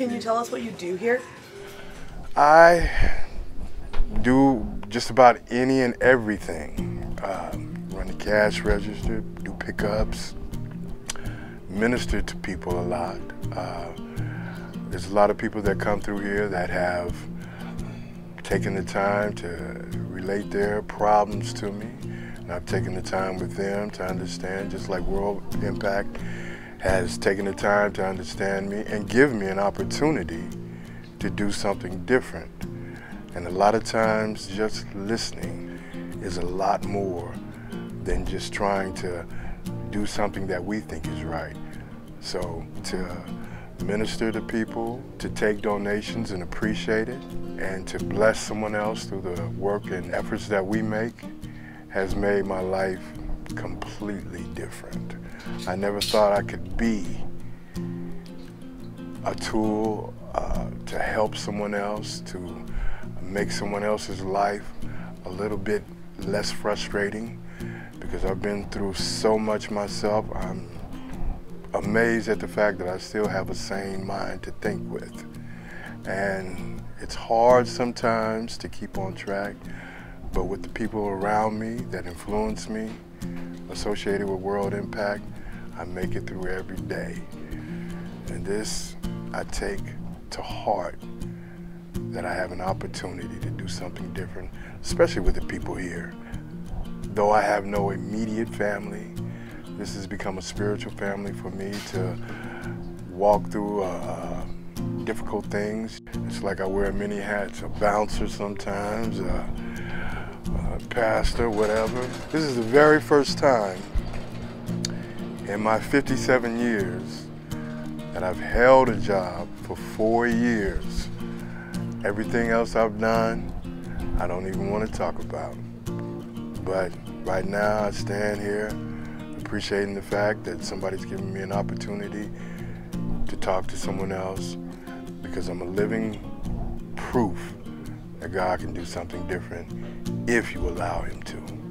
Can you tell us what you do here? I do just about any and everything. Um, run the cash register, do pickups, minister to people a lot. Uh, there's a lot of people that come through here that have taken the time to relate their problems to me. And I've taken the time with them to understand, just like World Impact has taken the time to understand me and give me an opportunity to do something different. And a lot of times, just listening is a lot more than just trying to do something that we think is right. So to minister to people, to take donations and appreciate it, and to bless someone else through the work and efforts that we make has made my life completely different. I never thought I could be a tool uh, to help someone else, to make someone else's life a little bit less frustrating because I've been through so much myself. I'm amazed at the fact that I still have a sane mind to think with. And it's hard sometimes to keep on track, but with the people around me that influence me, associated with World Impact, I make it through every day. And this I take to heart that I have an opportunity to do something different, especially with the people here. Though I have no immediate family, this has become a spiritual family for me to walk through uh, uh difficult things. It's like I wear many hats, a bouncer sometimes, a pastor, whatever. This is the very first time in my 57 years that I've held a job for four years. Everything else I've done, I don't even want to talk about. But right now I stand here appreciating the fact that somebody's giving me an opportunity to talk to someone else because I'm a living proof that God can do something different if you allow him to.